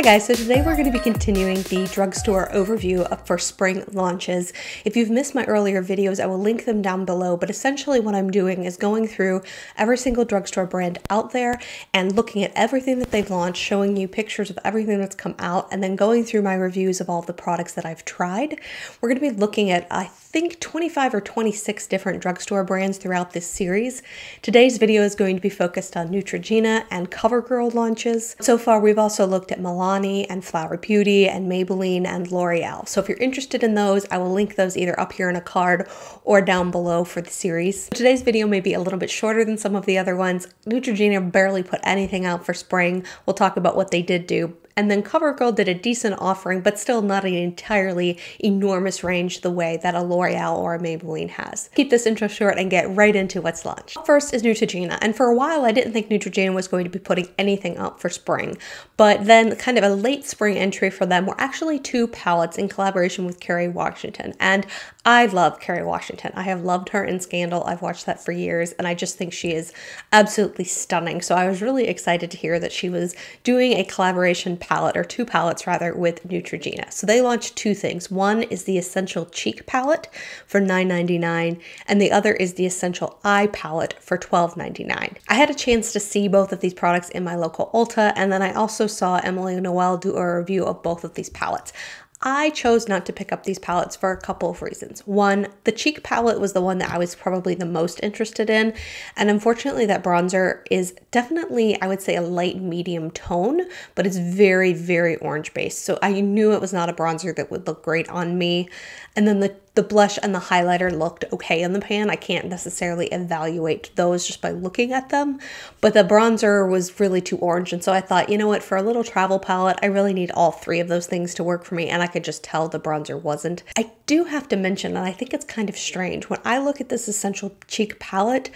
Hi guys, so today we're going to be continuing the drugstore overview for spring launches. If you've missed my earlier videos, I will link them down below, but essentially what I'm doing is going through every single drugstore brand out there and looking at everything that they've launched, showing you pictures of everything that's come out, and then going through my reviews of all the products that I've tried. We're going to be looking at, I think, 25 or 26 different drugstore brands throughout this series. Today's video is going to be focused on Neutrogena and CoverGirl launches. So far, we've also looked at Milan Milani and Flower Beauty and Maybelline and L'Oreal. So if you're interested in those, I will link those either up here in a card or down below for the series. Today's video may be a little bit shorter than some of the other ones. Neutrogena barely put anything out for spring. We'll talk about what they did do, and then CoverGirl did a decent offering, but still not an entirely enormous range the way that a L'Oreal or a Maybelline has. Keep this intro short and get right into what's launched. First is Neutrogena, and for a while I didn't think Neutrogena was going to be putting anything up for spring, but then kind of a late spring entry for them were actually two palettes in collaboration with Kerry Washington, and I love Kerry Washington. I have loved her in Scandal. I've watched that for years, and I just think she is absolutely stunning. So I was really excited to hear that she was doing a collaboration palette, or two palettes rather, with Neutrogena. So they launched two things. One is the Essential Cheek palette for $9.99, and the other is the Essential Eye palette for $12.99. I had a chance to see both of these products in my local Ulta, and then I also saw Emily Noel do a review of both of these palettes. I chose not to pick up these palettes for a couple of reasons. One, the cheek palette was the one that I was probably the most interested in. And unfortunately, that bronzer is definitely, I would say, a light medium tone, but it's very, very orange based. So I knew it was not a bronzer that would look great on me. And then the the blush and the highlighter looked okay in the pan. I can't necessarily evaluate those just by looking at them, but the bronzer was really too orange. And so I thought, you know what, for a little travel palette, I really need all three of those things to work for me. And I could just tell the bronzer wasn't. I do have to mention, and I think it's kind of strange, when I look at this Essential Cheek palette,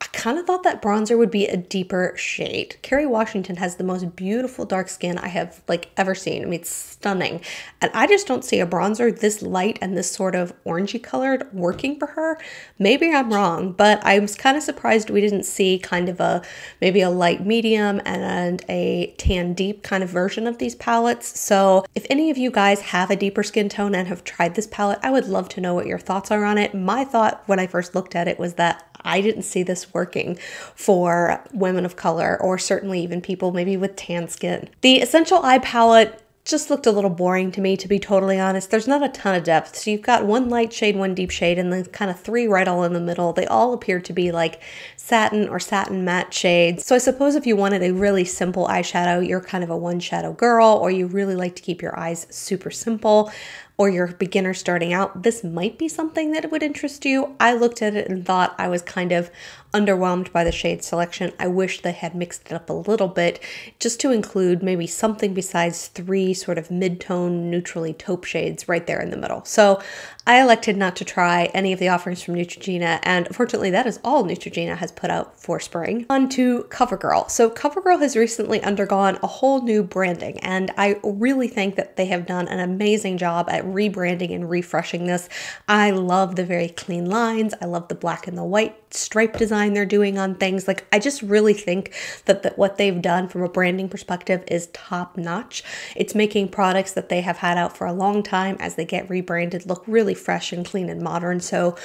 I kind of thought that bronzer would be a deeper shade. Kerry Washington has the most beautiful dark skin I have like ever seen. I mean, it's stunning. And I just don't see a bronzer this light and this sort of orangey colored working for her. Maybe I'm wrong, but I was kind of surprised we didn't see kind of a maybe a light medium and a tan deep kind of version of these palettes. So if any of you guys have a deeper skin tone and have tried this palette, I would love to know what your thoughts are on it. My thought when I first looked at it was that I didn't see this working for women of color or certainly even people maybe with tan skin. The Essential Eye Palette just looked a little boring to me, to be totally honest. There's not a ton of depth. So you've got one light shade, one deep shade, and then kind of three right all in the middle. They all appear to be like satin or satin matte shades. So I suppose if you wanted a really simple eyeshadow, you're kind of a one shadow girl, or you really like to keep your eyes super simple, or you're a beginner starting out, this might be something that would interest you. I looked at it and thought I was kind of underwhelmed by the shade selection. I wish they had mixed it up a little bit just to include maybe something besides three sort of mid-tone neutrally taupe shades right there in the middle. So I elected not to try any of the offerings from Neutrogena and unfortunately that is all Neutrogena has put out for spring. On to CoverGirl. So CoverGirl has recently undergone a whole new branding and I really think that they have done an amazing job at rebranding and refreshing this. I love the very clean lines. I love the black and the white stripe design they're doing on things. Like, I just really think that the, what they've done from a branding perspective is top notch. It's making products that they have had out for a long time as they get rebranded look really fresh and clean and modern. So,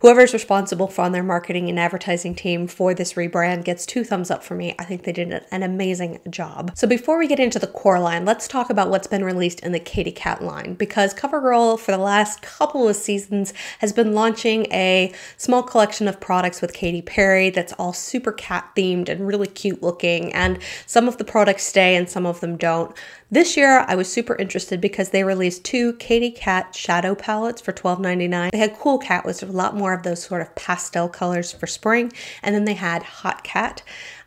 whoever's responsible for on their marketing and advertising team for this rebrand gets two thumbs up for me. I think they did an amazing job. So before we get into the core line, let's talk about what's been released in the Katy Kat line because CoverGirl for the last couple of seasons has been launching a small collection of products with Katy Perry that's all super cat themed and really cute looking and some of the products stay and some of them don't. This year, I was super interested because they released two Katy Kat shadow palettes for $12.99. They had Cool Cat, was a lot more of those sort of pastel colors for spring, and then they had Hot Cat.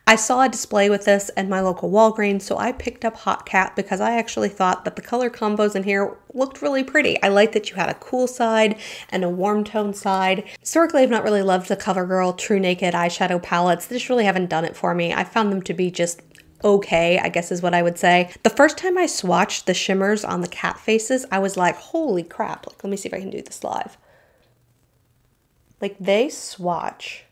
I saw a display with this at my local Walgreens, so I picked up Hot Cat because I actually thought that the color combos in here looked really pretty. I like that you had a cool side and a warm tone side. Historically, I've not really loved the CoverGirl True Naked eyeshadow palettes. They just really haven't done it for me. I found them to be just okay, I guess is what I would say. The first time I swatched the shimmers on the cat faces, I was like, holy crap. Like, let me see if I can do this live. Like, they swatch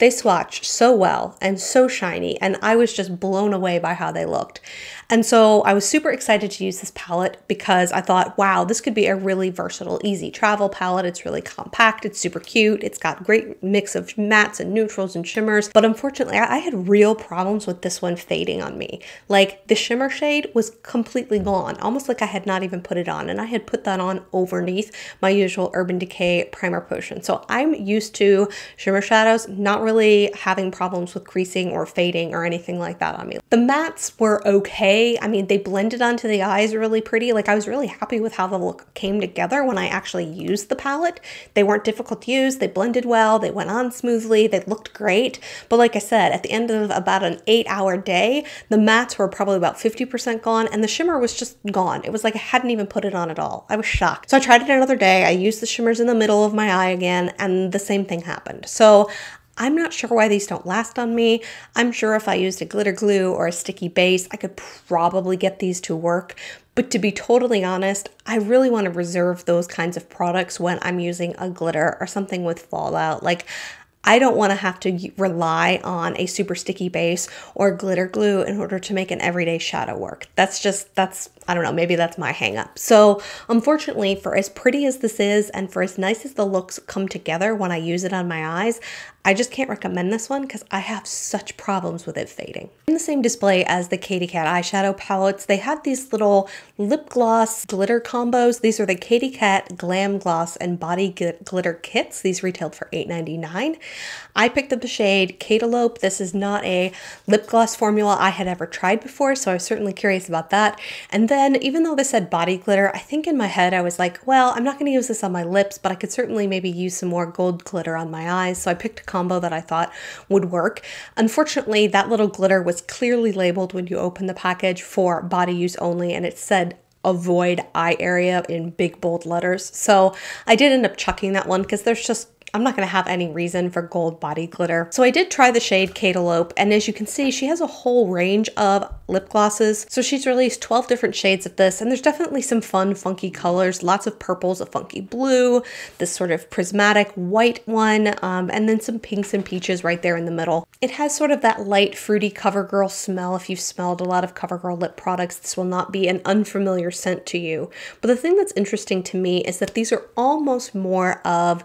They swatch so well and so shiny, and I was just blown away by how they looked. And so I was super excited to use this palette because I thought, wow, this could be a really versatile, easy travel palette. It's really compact, it's super cute, it's got great mix of mattes and neutrals and shimmers. But unfortunately, I had real problems with this one fading on me. Like the shimmer shade was completely gone, almost like I had not even put it on. And I had put that on overneath my usual Urban Decay primer potion. So I'm used to shimmer shadows not really having problems with creasing or fading or anything like that on me. The mattes were okay I mean, they blended onto the eyes really pretty. Like I was really happy with how the look came together when I actually used the palette. They weren't difficult to use. They blended well. They went on smoothly. They looked great. But like I said, at the end of about an eight hour day, the mattes were probably about 50% gone and the shimmer was just gone. It was like I hadn't even put it on at all. I was shocked. So I tried it another day. I used the shimmers in the middle of my eye again and the same thing happened. So I'm not sure why these don't last on me. I'm sure if I used a glitter glue or a sticky base, I could probably get these to work. But to be totally honest, I really want to reserve those kinds of products when I'm using a glitter or something with fallout. Like, I don't want to have to rely on a super sticky base or glitter glue in order to make an everyday shadow work. That's just, that's I don't know, maybe that's my hangup. So unfortunately, for as pretty as this is and for as nice as the looks come together when I use it on my eyes, I just can't recommend this one because I have such problems with it fading. In the same display as the Katy Kat eyeshadow palettes, they have these little lip gloss glitter combos. These are the Katy Kat Glam Gloss and Body Glitter Kits. These retailed for $8.99. I picked up the shade Catalope. This is not a lip gloss formula I had ever tried before, so I was certainly curious about that. And then then even though this said body glitter, I think in my head I was like, well, I'm not going to use this on my lips, but I could certainly maybe use some more gold glitter on my eyes. So I picked a combo that I thought would work. Unfortunately, that little glitter was clearly labeled when you open the package for body use only, and it said avoid eye area in big bold letters. So I did end up chucking that one because there's just I'm not going to have any reason for gold body glitter. So I did try the shade Catalope, and as you can see, she has a whole range of lip glosses. So she's released 12 different shades of this, and there's definitely some fun, funky colors, lots of purples, a funky blue, this sort of prismatic white one, um, and then some pinks and peaches right there in the middle. It has sort of that light, fruity CoverGirl smell. If you've smelled a lot of CoverGirl lip products, this will not be an unfamiliar scent to you. But the thing that's interesting to me is that these are almost more of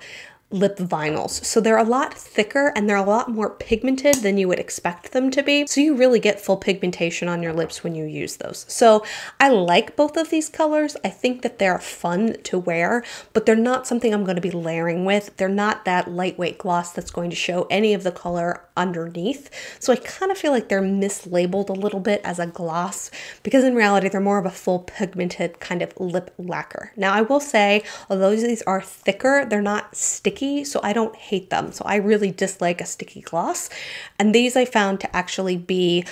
lip vinyls. So they're a lot thicker and they're a lot more pigmented than you would expect them to be. So you really get full pigmentation on your lips when you use those. So I like both of these colors. I think that they're fun to wear, but they're not something I'm going to be layering with. They're not that lightweight gloss that's going to show any of the color underneath. So I kind of feel like they're mislabeled a little bit as a gloss because in reality they're more of a full pigmented kind of lip lacquer. Now I will say, although these are thicker, they're not sticky, so I don't hate them. So I really dislike a sticky gloss. And these I found to actually be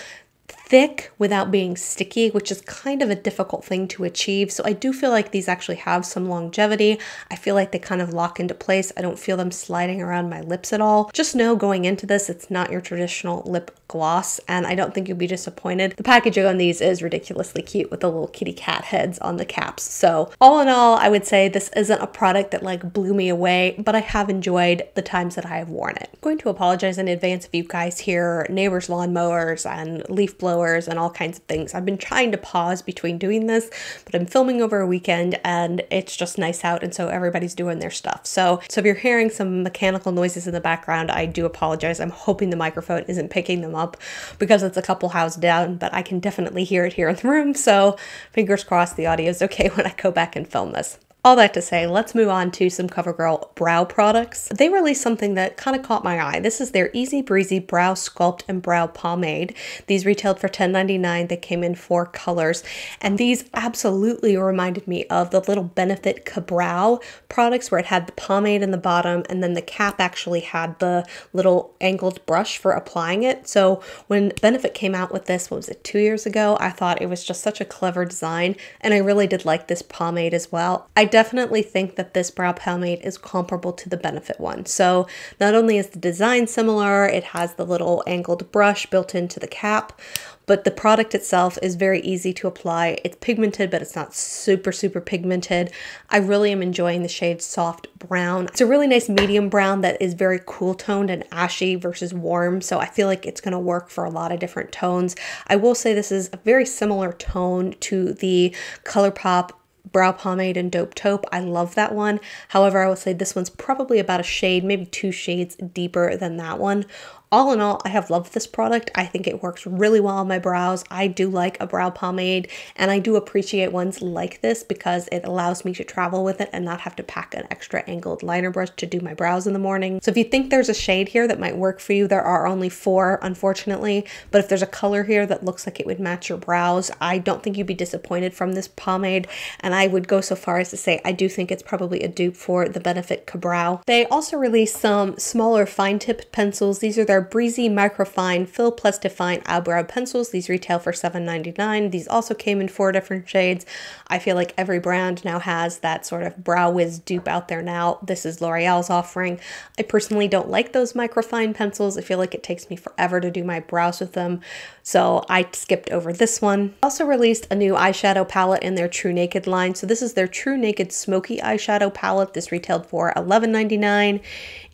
thick without being sticky, which is kind of a difficult thing to achieve. So I do feel like these actually have some longevity. I feel like they kind of lock into place. I don't feel them sliding around my lips at all. Just know going into this, it's not your traditional lip gloss, and I don't think you'll be disappointed. The packaging on these is ridiculously cute with the little kitty cat heads on the caps. So all in all, I would say this isn't a product that like blew me away, but I have enjoyed the times that I have worn it. I'm going to apologize in advance if you guys hear neighbors' lawnmowers and leaf blowers and all kinds of things. I've been trying to pause between doing this, but I'm filming over a weekend and it's just nice out and so everybody's doing their stuff. So, so if you're hearing some mechanical noises in the background, I do apologize. I'm hoping the microphone isn't picking them up because it's a couple houses down, but I can definitely hear it here in the room. So fingers crossed the audio is okay when I go back and film this. All that to say, let's move on to some CoverGirl brow products. They released something that kind of caught my eye. This is their Easy Breezy Brow Sculpt and Brow Pomade. These retailed for $10.99. They came in four colors. And these absolutely reminded me of the little Benefit Ka-Brow products where it had the pomade in the bottom and then the cap actually had the little angled brush for applying it. So when Benefit came out with this, what was it, two years ago, I thought it was just such a clever design. And I really did like this pomade as well. I definitely think that this brow pomade is comparable to the Benefit one. So not only is the design similar, it has the little angled brush built into the cap, but the product itself is very easy to apply. It's pigmented, but it's not super, super pigmented. I really am enjoying the shade Soft Brown. It's a really nice medium brown that is very cool toned and ashy versus warm, so I feel like it's gonna work for a lot of different tones. I will say this is a very similar tone to the ColourPop brow pomade and dope taupe. I love that one. However i would say this one's probably about a shade maybe two shades deeper than that one all in all, I have loved this product. I think it works really well on my brows. I do like a brow pomade and I do appreciate ones like this because it allows me to travel with it and not have to pack an extra angled liner brush to do my brows in the morning. So if you think there's a shade here that might work for you, there are only four, unfortunately, but if there's a color here that looks like it would match your brows, I don't think you'd be disappointed from this pomade. And I would go so far as to say I do think it's probably a dupe for the Benefit Ka-Brow. They also released some smaller fine tip pencils. These are their Breezy Microfine Fill Plus Define Eyebrow Pencils. These retail for $7.99. These also came in four different shades. I feel like every brand now has that sort of Brow Wiz dupe out there now. This is L'Oreal's offering. I personally don't like those microfine pencils. I feel like it takes me forever to do my brows with them. So I skipped over this one. Also released a new eyeshadow palette in their True Naked line. So this is their True Naked Smoky Eyeshadow Palette. This retailed for $11.99.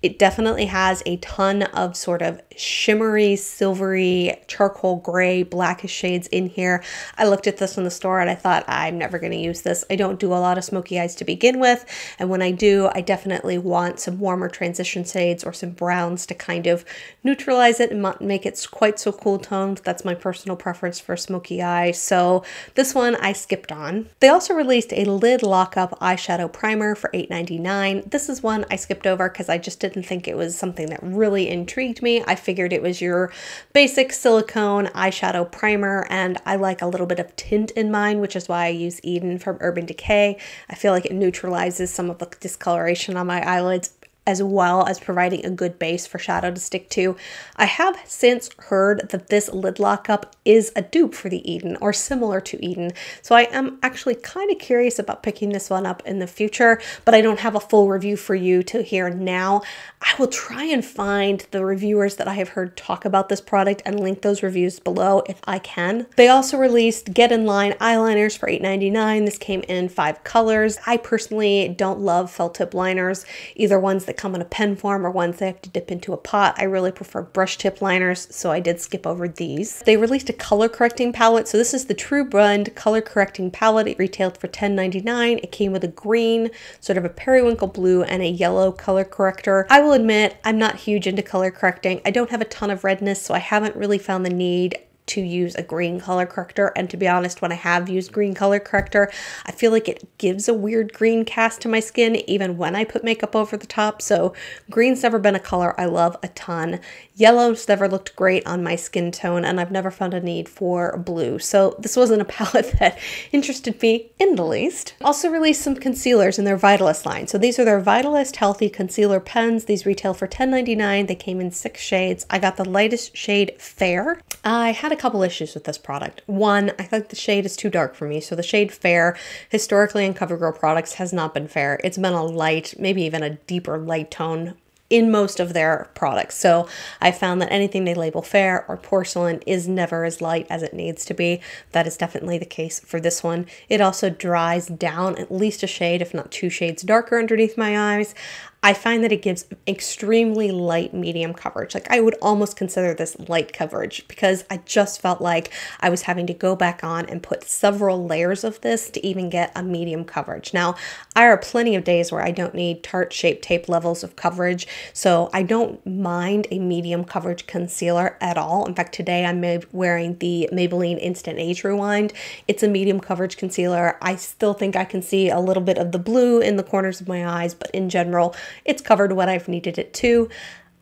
It definitely has a ton of sort of shimmery, silvery, charcoal gray, blackish shades in here. I looked at this in the store and I thought, I'm never going to use this. I don't do a lot of smoky eyes to begin with. And when I do, I definitely want some warmer transition shades or some browns to kind of neutralize it and make it quite so cool toned. That's my personal preference for smoky eye. So this one I skipped on. They also released a lid lockup eyeshadow primer for $8.99. This is one I skipped over because I just didn't didn't think it was something that really intrigued me. I figured it was your basic silicone eyeshadow primer, and I like a little bit of tint in mine, which is why I use Eden from Urban Decay. I feel like it neutralizes some of the discoloration on my eyelids as well as providing a good base for shadow to stick to. I have since heard that this lid lockup is a dupe for the Eden or similar to Eden. So I am actually kind of curious about picking this one up in the future, but I don't have a full review for you to hear now. I will try and find the reviewers that I have heard talk about this product and link those reviews below if I can. They also released Get In Line eyeliners for $8.99. This came in five colors. I personally don't love felt tip liners, either ones that come in a pen form or ones they have to dip into a pot. I really prefer brush tip liners, so I did skip over these. They released a color correcting palette. So this is the True Blend color correcting palette. It retailed for $10.99. It came with a green, sort of a periwinkle blue, and a yellow color corrector. I will admit I'm not huge into color correcting. I don't have a ton of redness, so I haven't really found the need to use a green color corrector. And to be honest, when I have used green color corrector, I feel like it gives a weird green cast to my skin even when I put makeup over the top. So green's never been a color I love a ton. Yellow's never looked great on my skin tone and I've never found a need for blue. So this wasn't a palette that interested me in the least. Also released some concealers in their Vitalist line. So these are their Vitalist Healthy Concealer Pens. These retail for $10.99. They came in six shades. I got the lightest shade Fair. I had a couple issues with this product. One, I think the shade is too dark for me. So the shade Fair, historically in CoverGirl products, has not been fair. It's been a light, maybe even a deeper light tone in most of their products. So I found that anything they label fair or porcelain is never as light as it needs to be. That is definitely the case for this one. It also dries down at least a shade, if not two shades darker underneath my eyes. I find that it gives extremely light medium coverage. Like I would almost consider this light coverage because I just felt like I was having to go back on and put several layers of this to even get a medium coverage. Now, there are plenty of days where I don't need Tarte Shape Tape levels of coverage, so I don't mind a medium coverage concealer at all. In fact, today I'm wearing the Maybelline Instant Age Rewind. It's a medium coverage concealer. I still think I can see a little bit of the blue in the corners of my eyes, but in general, it's covered what I've needed it to.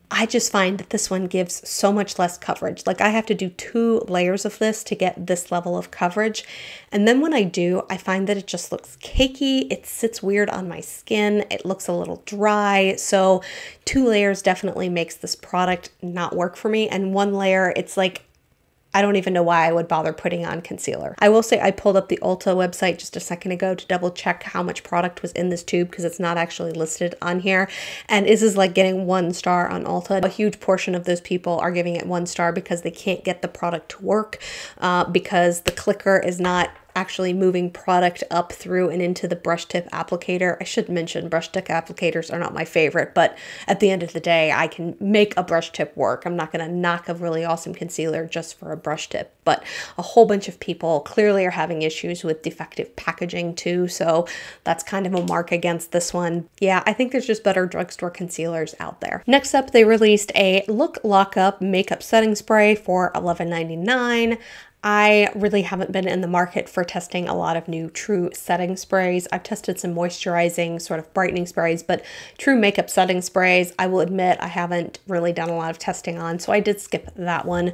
I just find that this one gives so much less coverage. Like I have to do two layers of this to get this level of coverage. And then when I do, I find that it just looks cakey. It sits weird on my skin. It looks a little dry. So two layers definitely makes this product not work for me. And one layer, it's like I don't even know why I would bother putting on concealer. I will say I pulled up the Ulta website just a second ago to double check how much product was in this tube because it's not actually listed on here. And this is like getting one star on Ulta. A huge portion of those people are giving it one star because they can't get the product to work uh, because the clicker is not actually moving product up through and into the brush tip applicator. I should mention brush tip applicators are not my favorite, but at the end of the day, I can make a brush tip work. I'm not going to knock a really awesome concealer just for a brush tip, but a whole bunch of people clearly are having issues with defective packaging too, so that's kind of a mark against this one. Yeah, I think there's just better drugstore concealers out there. Next up, they released a Look Lockup makeup setting spray for $11.99. I really haven't been in the market for testing a lot of new true setting sprays. I've tested some moisturizing, sort of brightening sprays, but true makeup setting sprays, I will admit I haven't really done a lot of testing on, so I did skip that one.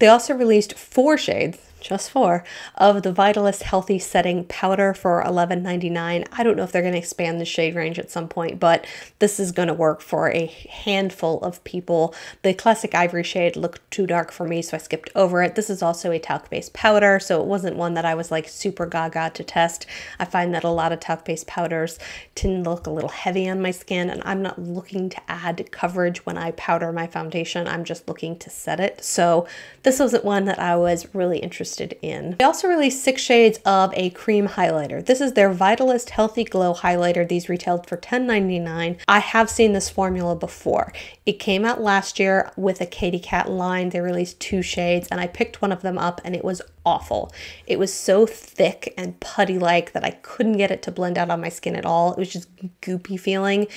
They also released four shades just four, of the Vitalist Healthy Setting Powder for $11.99. I don't know if they're going to expand the shade range at some point, but this is going to work for a handful of people. The classic ivory shade looked too dark for me, so I skipped over it. This is also a talc-based powder, so it wasn't one that I was like super gaga to test. I find that a lot of talc-based powders tend to look a little heavy on my skin, and I'm not looking to add coverage when I powder my foundation. I'm just looking to set it. So this wasn't one that I was really interested interested in. They also released six shades of a cream highlighter. This is their Vitalist Healthy Glow highlighter. These retailed for $10.99. I have seen this formula before. It came out last year with a Katy Kat line. They released two shades and I picked one of them up and it was awful. It was so thick and putty like that I couldn't get it to blend out on my skin at all. It was just goopy feeling.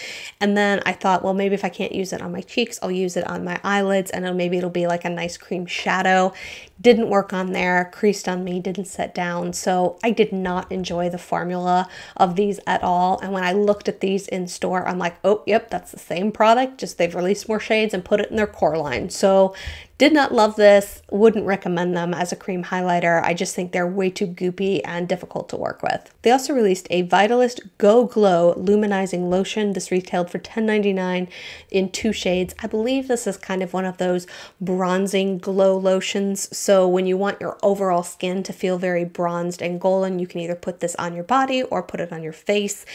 And then I thought, well, maybe if I can't use it on my cheeks, I'll use it on my eyelids and maybe it'll be like a nice cream shadow. Didn't work on there, creased on me, didn't set down. So I did not enjoy the formula of these at all. And when I looked at these in store, I'm like, oh, yep, that's the same product, just they've released more shades and put it in their core line. So did not love this, wouldn't recommend them as a cream highlighter. I just think they're way too goopy and difficult to work with. They also released a Vitalist Go Glow Luminizing Lotion. This retailed for $10.99 in two shades. I believe this is kind of one of those bronzing glow lotions. So when you want your overall skin to feel very bronzed and golden, you can either put this on your body or put it on your face.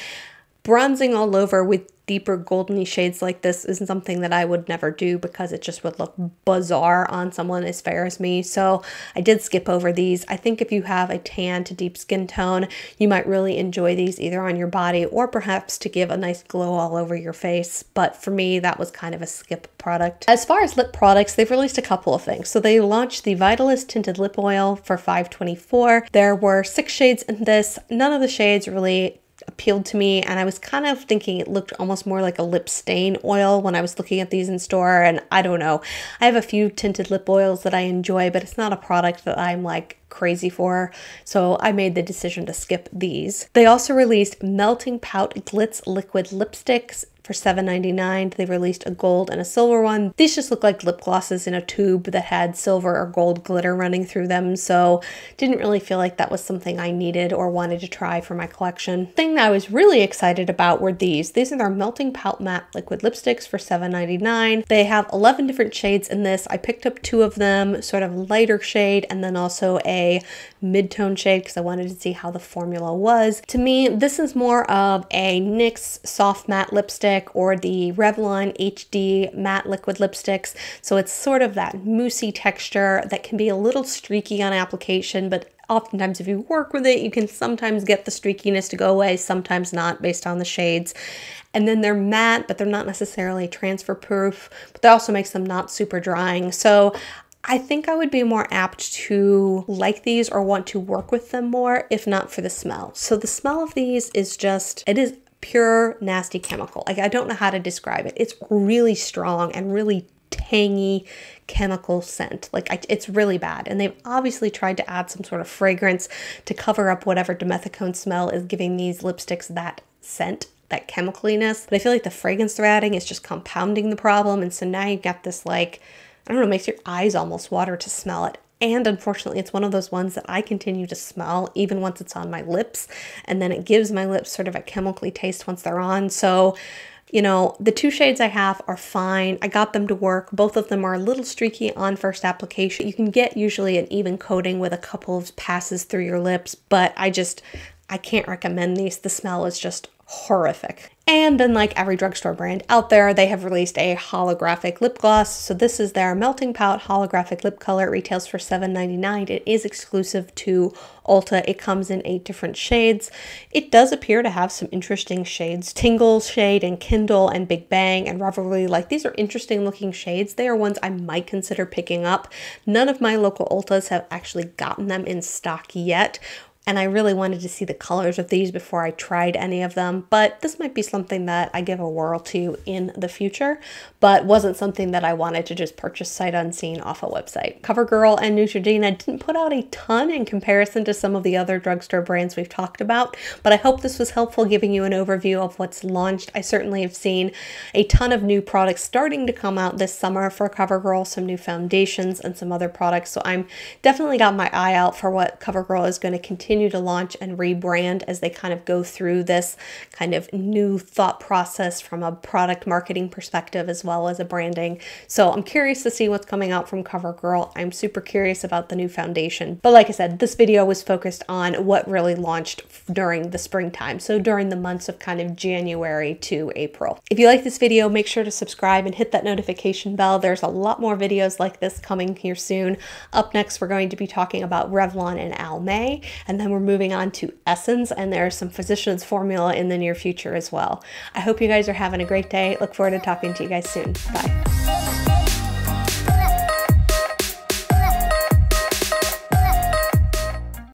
Bronzing all over with deeper goldeny shades like this is something that I would never do because it just would look bizarre on someone as fair as me. So I did skip over these. I think if you have a tan to deep skin tone, you might really enjoy these either on your body or perhaps to give a nice glow all over your face. But for me, that was kind of a skip product. As far as lip products, they've released a couple of things. So they launched the Vitalist Tinted Lip Oil for 524. There were six shades in this. None of the shades really appealed to me and I was kind of thinking it looked almost more like a lip stain oil when I was looking at these in store and I don't know. I have a few tinted lip oils that I enjoy but it's not a product that I'm like crazy for so I made the decision to skip these. They also released Melting Pout Glitz Liquid Lipsticks for $7.99. They released a gold and a silver one. These just look like lip glosses in a tube that had silver or gold glitter running through them, so didn't really feel like that was something I needed or wanted to try for my collection. thing that I was really excited about were these. These are their Melting Pout Matte Liquid Lipsticks for $7.99. They have 11 different shades in this. I picked up two of them, sort of lighter shade and then also a mid-tone shade because I wanted to see how the formula was. To me, this is more of a NYX soft matte lipstick lipstick or the Revlon HD matte liquid lipsticks. So it's sort of that moussey texture that can be a little streaky on application, but oftentimes if you work with it, you can sometimes get the streakiness to go away, sometimes not based on the shades. And then they're matte, but they're not necessarily transfer proof, but that also makes them not super drying. So I think I would be more apt to like these or want to work with them more if not for the smell. So the smell of these is just, it is pure nasty chemical. Like I don't know how to describe it. It's really strong and really tangy chemical scent. Like I, it's really bad. And they've obviously tried to add some sort of fragrance to cover up whatever dimethicone smell is giving these lipsticks that scent that chemicaliness. But I feel like the fragrance they're adding is just compounding the problem. And so now you've got this like, I don't know, makes your eyes almost water to smell it. And unfortunately, it's one of those ones that I continue to smell even once it's on my lips. And then it gives my lips sort of a chemically taste once they're on. So You know, the two shades I have are fine. I got them to work. Both of them are a little streaky on first application. You can get usually an even coating with a couple of passes through your lips, but I just, I can't recommend these. The smell is just horrific. And then, like every drugstore brand out there, they have released a holographic lip gloss. So this is their Melting Pout holographic lip color. It retails for $7.99. It is exclusive to Ulta. It comes in eight different shades. It does appear to have some interesting shades. Tingle shade and Kindle and Big Bang and Revelry. Like these are interesting looking shades. They are ones I might consider picking up. None of my local Ultas have actually gotten them in stock yet and I really wanted to see the colors of these before I tried any of them, but this might be something that I give a whirl to in the future, but wasn't something that I wanted to just purchase sight unseen off a website. CoverGirl and Neutrogena didn't put out a ton in comparison to some of the other drugstore brands we've talked about, but I hope this was helpful giving you an overview of what's launched. I certainly have seen a ton of new products starting to come out this summer for CoverGirl, some new foundations and some other products, so I'm definitely got my eye out for what CoverGirl is going to continue continue to launch and rebrand as they kind of go through this kind of new thought process from a product marketing perspective as well as a branding. So I'm curious to see what's coming out from CoverGirl. I'm super curious about the new foundation. But like I said, this video was focused on what really launched during the springtime. So during the months of kind of January to April. If you like this video, make sure to subscribe and hit that notification bell. There's a lot more videos like this coming here soon. Up next, we're going to be talking about Revlon and Almay, and then then we're moving on to Essence, and there's some Physicians Formula in the near future as well. I hope you guys are having a great day. Look forward to talking to you guys soon. Bye.